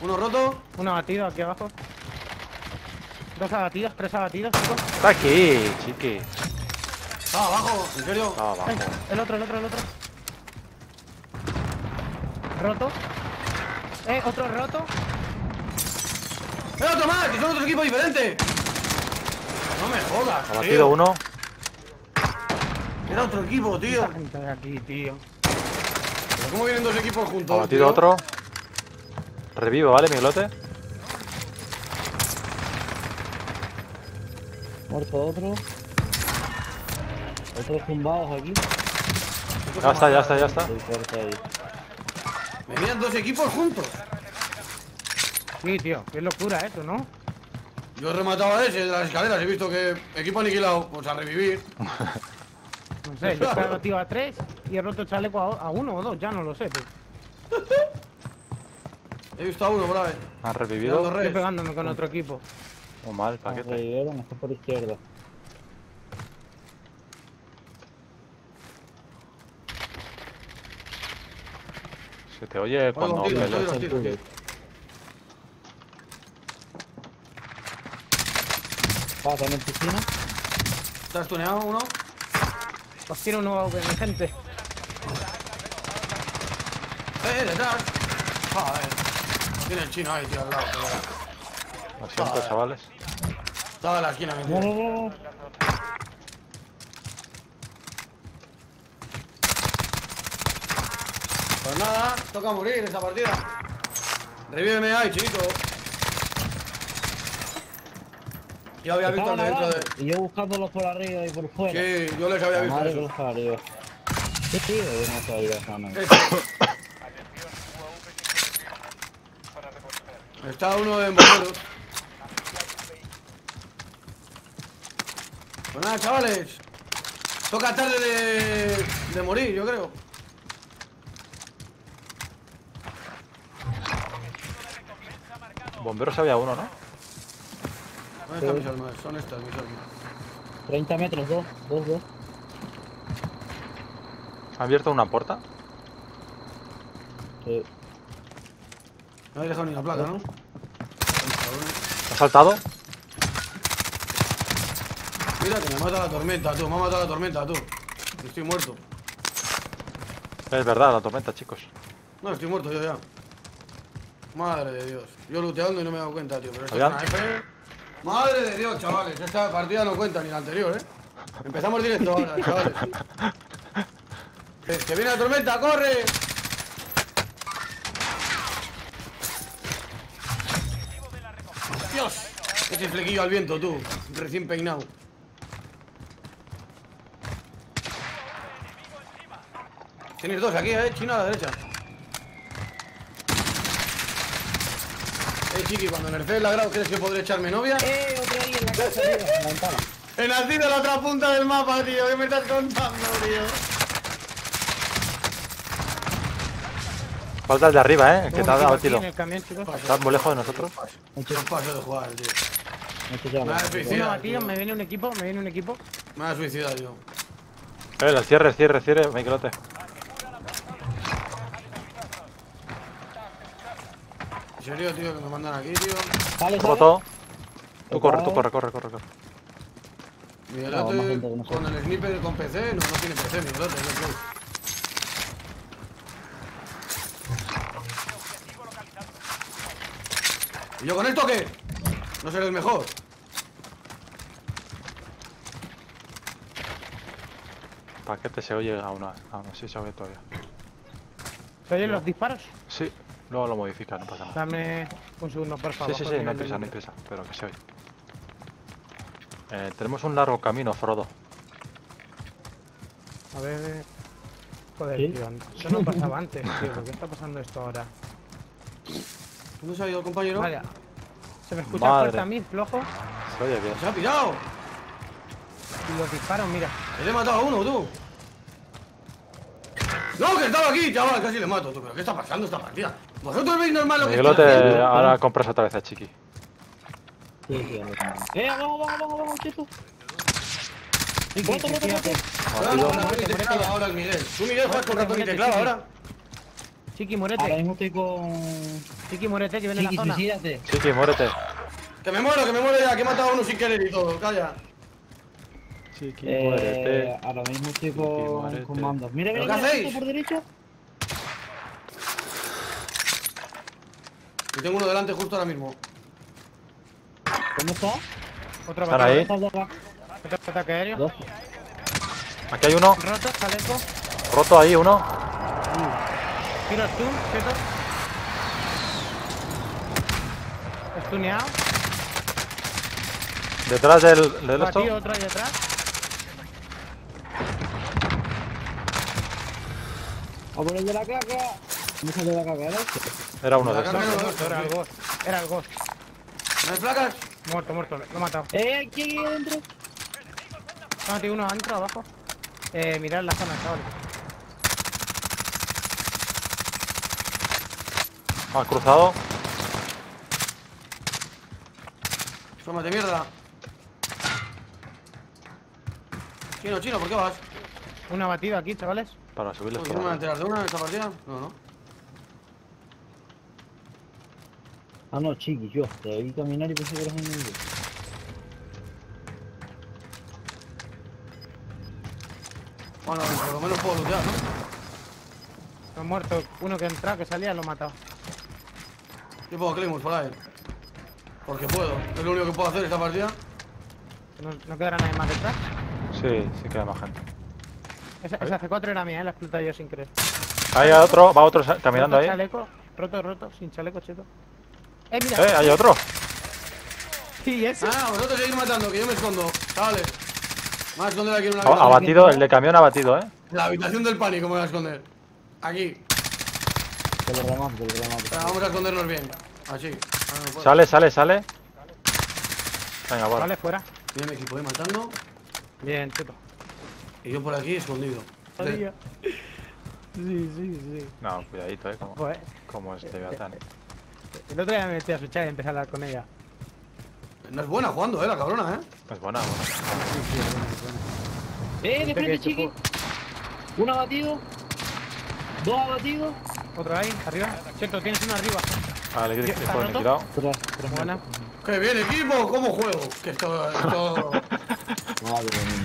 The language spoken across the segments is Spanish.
Uno roto. Uno abatido aquí abajo. Dos abatidos, tres abatidos, chicos. Está aquí, chiqui. Está abajo, en serio. Está abajo. Eh, El otro, el otro, el otro. Roto. Eh, otro roto. ¡Eh, otro más! ¡Que son otros equipos diferentes! No me jodas, Abatido tío. uno. Era otro equipo, tío. De aquí, tío. ¿Pero cómo vienen dos equipos juntos? Abatido tío? otro. Revivo, ¿vale, Miguelote? Muerto otro. Otros tumbados aquí. Ya está, ya está, ya está. Estoy fuerte ahí. Venían dos equipos juntos. Sí, tío, qué locura esto, ¿no? Yo he rematado a ese de las escaleras. He visto que equipo aniquilado. Pues a revivir. No sé, yo he abatido a tres y he roto el chaleco a, a uno o dos, ya no lo sé. Pero He visto a uno por ahí. Han revivido. estoy pegándome con otro equipo. O mal, Nos paquete. revivieron, está por izquierda. Se te oye cuando tiros, peleas. tío. Pasa en piscina. ¿Estás tuneado uno? Os quiero un nuevo AV, mi gente. ¡Eh, detrás! Joder. Tiene el chino ahí, tío, al lado. tío. Lo siento, chavales. Estaba en la esquina, mi tío. no, no, no. Pues nada, toca morir esta partida. Revíveme ahí, chiquito. Yo había visto dentro de. Y yo buscándolos por arriba y por fuera. Sí, yo les había La visto madre que eso. los parió. ¿Qué tío? Está uno en bomberos. Pues nada, chavales. Toca tarde de, de morir, yo creo. Bomberos había uno, ¿no? ¿Dónde están mis armas? Son estas mis armas. 30 metros, dos, dos, dos. ¿Ha abierto una puerta? Sí. No habéis dejado ni la placa, ¿no? ¿Ha saltado? Mira que me mata la tormenta, tú. Me ha matado la tormenta, tú. Estoy muerto. Es verdad, la tormenta, chicos. No, estoy muerto yo ya. Madre de Dios. Yo looteando y no me he dado cuenta, tío. Pero esto es una F. Madre de Dios, chavales. Esta partida no cuenta ni la anterior, ¿eh? Empezamos directo ahora, chavales. Que viene la tormenta, corre. Dios. Ese flequillo al viento, tú. Recién peinado. Tienes dos aquí, eh, chino a la derecha. Eh, chiqui, cuando nerfees la grado, ¿crees que podré echarme novia? ¡Eh! Otro ahí en la casa, arriba, en la ventana. He nacido en la otra punta del mapa, tío. ¿Qué me estás contando, tío? Falta el de arriba, ¿eh? El que te ha dado tiro. el camión, chicos. Está muy lejos de nosotros. Son paso de jugar, tío. No Me Uno suicidado. tío. me viene un equipo, me viene un equipo. Me ha suicidado yo. Eh, el cierre, cierre, cierre, Miguelote. En serio, tío, que me mandan aquí, tío. Sale. Roto. Tú corre, tú corre, corre, corre, corre. Con el sniper con PC. No, no tiene PC, Miguelote. no creo. ¿Y yo con esto qué? No seré el mejor. Paquete se oye aún, aún así se oye todavía. ¿Se oyen los disparos? Sí, luego lo modifica, no pasa nada. Dame un segundo, por favor. Sí, sí, sí, no hay prisa, no hay prisa, pero que se oye. Eh, tenemos un largo camino, Frodo. A ver. Joder, ¿Sí? tío. Eso no pasaba antes, tío. ¿Por qué está pasando esto ahora? ¿Dónde se ha ido el compañero? Vaya. Se me escucha Madre. fuerte a mí, flojo. Se oye bien. ¡Se ha pirado! Y los disparos, mira. Le he matado a uno, tú. No, que estaba aquí, chaval, casi le mato, tú. ¿Pero qué está pasando esta partida? ¿Vosotros veis normal lo que haciendo? ahora compras otra vez a Chiqui. Sí, sí. ¡Eh! ¡Vamos, vamos, vamos, vamos. Ahora el Miguel. ¿Tú, Miguel, juegas con ratón y teclado ahora? Chiqui, Ahora muérete. mismo estoy con. Chiqui, muérete, que viene Chiqui, la zona. suicídate. Chiqui, muérete. Que me muero, que me muero ya, que he matado a uno sin querer y todo, calla. Chiqui, Eh, muérete. ahora mismo estoy con, con mandos. Mira, ¿Pero mira, mira, hacéis? por derecha. Y tengo uno delante justo ahora mismo. ¿Cómo está? Otro Están ahí. Ataque aéreo. Dos. Aquí hay uno. Roto, chaleco. Roto ahí uno. Tiro stun, quieto. Stuneado. Detrás del, del esto. Batido, otro ahí detrás. A por el de la caca. ¿Cómo salió la caca? ¿Era? Era uno de estos. era el ghost. Era el ghost. ¿No hay placas? Muerto, muerto. Lo he matado. ¡Eh, aquí hay adentro! Ah, tiene uno adentro, abajo. Eh, mirad la zona, chavales. Ah, cruzado. Tómate mierda. Chino, chino, ¿por qué vas? Una batida aquí, chavales. Para subirles por ¿No me voy a arriba. enterar de una en esta partida? No, no. Ah, no, chiqui, yo. Te vi caminar y pensé que eras un enemigo. Bueno, por lo menos puedo lootear, ¿no? No muerto. Uno que entraba, que salía, lo he matado. Yo pongo Claymore por ahí. Porque puedo. Es lo único que puedo hacer esta partida. No, no quedará nadie más detrás. Sí, sí queda más gente. Esa, esa C4 era mía, eh, la explota yo sin querer. Ahí hay otro, va otro caminando roto ahí. chaleco, roto, roto, sin chaleco, cheto. Eh, mira. Eh, hay otro. Sí, ese. Ah, vosotros seguís matando, que yo me escondo. Voy a esconder aquí en una Ha- habitación. Abatido, el de camión abatido, eh. La habitación del pánico me voy a esconder. Aquí. Te lo remato, te lo remato. Espera, vamos a escondernos bien. Así. Ah, no. Sale, sale, sale. Venga, Vale, vale. fuera. Viene mi equipo matando. Bien, cheto. Y yo por aquí escondido. Sí, sí, sí. No, cuidadito, eh. Como, Pues, como este Beatán. el otro día me metí a su chat y empecé a hablar con ella. No es buena jugando, eh, la cabrona, eh. Es buena, buena. ¡Eh, de Dice que frente, este chiqui! juego- Un abatido. Dos abatidos. Otro ahí, arriba. Cheto, tienes uno arriba. Vale, que cuidado. Tres, tres Buena. ¡Qué bien, equipo! ¿Cómo juego? Que esto. esto... Madre mía.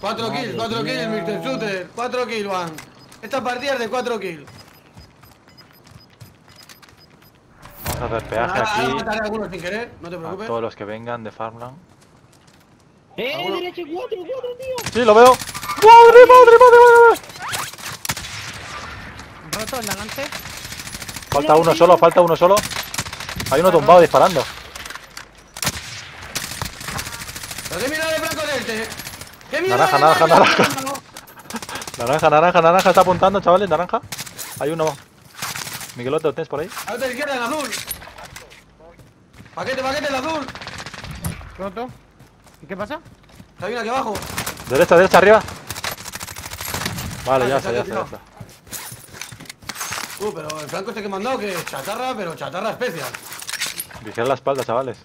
4 Madre kills, 4 kills. Mr. Shooter. 4 kills van. Esta partida es de 4 kills. Vamos a hacer peaje Ahora, ahora aquí mataré a algunos sin querer, no te a preocupes. todos los que vengan de Farmland. ¡Eh, derecha cuatro, cuatro, tío! Sí, lo veo. ¡Madre, madre, madre, madre! Roto, el delante. Falta uno solo, falta uno solo. Hay uno tumbado disparando. ¿Pero qué mira de blanco este? ¿Qué mira Naranja, de naranja, naranja. Naranja, naranja, naranja. Está apuntando, chavales, naranja. Hay uno. Miguelote, ¿lo tienes por ahí? A la izquierda, en azul. Paquete, paquete, el azul. Roto. ¿Y qué pasa? Está bien aquí abajo. Derecha, derecha, arriba. Vale, Ah, ya está, ya está, ya está. Uh, pero el flanco este que he mandado, que es chatarra, pero chatarra especial. Vigila la espalda, chavales.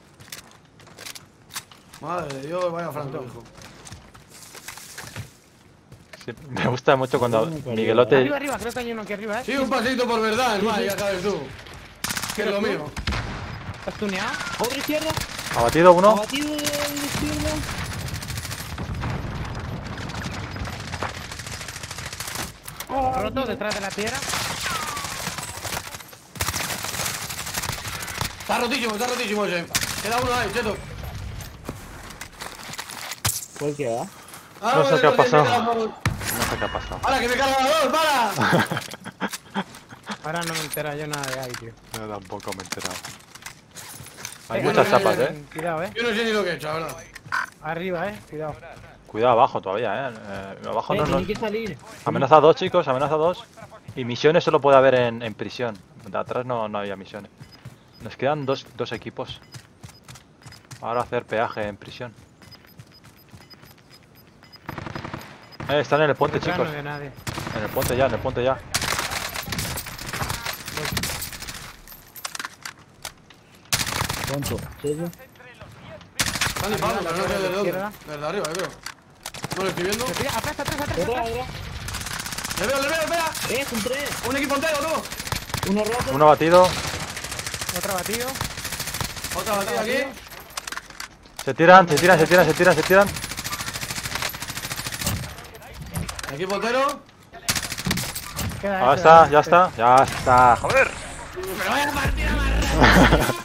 Madre de Dios, vaya flanco, hijo. Sí, me gusta mucho cuando. Miguelote. Arriba, arriba, creo que hay uno aquí arriba, eh. Sí, un pasito por verdad, más, ya sabes tú. Que es lo mío. ¿Estás tuneado? Otra izquierda. Abatido uno. Abatido de la izquierda. Roto, detrás de la piedra. Está rotísimo, está rotísimo ese. Queda uno ahí, cheto. ¿Cuál queda? Ah, No sé qué ha pasado. No sé qué ha pasado. ¡Hala, que me carga la dos! ¡Para! Ahora no me entera yo nada de ahí, tío. Yo tampoco me he enterado. Hay Eh, muchas eh, tapas, eh, eh. Cuidado, eh. Yo no sé ni lo que he hecho, la verdad. Arriba, eh. Cuidado. Cuidado abajo todavía, eh. eh abajo Eh, no, no. que salir. Amenaza a dos, chicos, amenaza a dos. Y misiones solo puede haber en, en prisión. De atrás no, no había misiones. Nos quedan dos, dos equipos. Ahora hacer peaje en prisión. Eh, están en el puente, chicos. no veo nadie. En el puente ya, en el puente ya. ¿Cuánto? Están disparando, pero no sé desde dónde. Desde arriba, yo creo. No lo estoy viendo. Atrás, atrás, atrás, atrás. otra. Le veo, le veo. Eh, son tres. Un equipo entero, tú. Uno roto. Uno batido. Otro batido. Otra batida aquí. Se tiran, se tiran, se tiran, se tiran, se tiran. Queda Ahora ese, está, ya está, ya está. Joder. Pero vaya partida más.